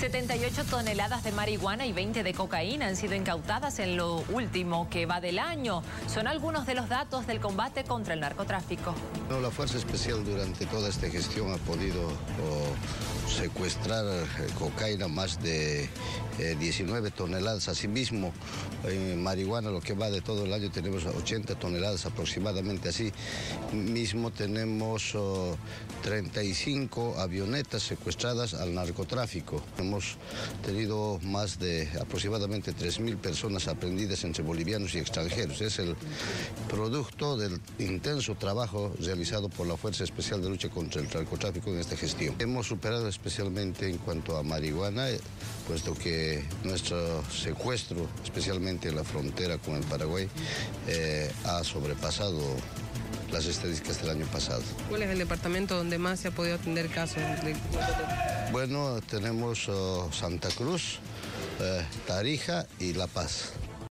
78 toneladas de marihuana y 20 de cocaína han sido incautadas en lo último que va del año. Son algunos de los datos del combate contra el narcotráfico. la Fuerza Especial durante toda esta gestión ha podido secuestrar eh, cocaína más de 19 eh, toneladas. Asimismo, en marihuana, lo que va de todo el año, tenemos 80 toneladas aproximadamente. Así mismo tenemos 35 avionetas secuestradas al narcotráfico. Hemos tenido más de aproximadamente 3.000 personas aprendidas entre bolivianos y extranjeros. Es el producto del intenso trabajo realizado por la Fuerza Especial de Lucha contra el Narcotráfico en esta gestión. Hemos superado especialmente en cuanto a marihuana, puesto que nuestro secuestro, especialmente en la frontera con el Paraguay, eh, ha sobrepasado las estadísticas del año pasado. ¿Cuál es el departamento donde más se ha podido atender casos? De... Bueno, tenemos oh, Santa Cruz, eh, Tarija y La Paz.